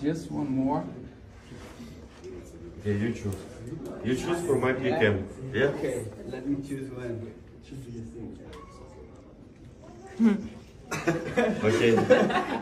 Just one more. Yeah, you choose. You choose for my weekend. Yeah? Okay, let me choose one. Okay.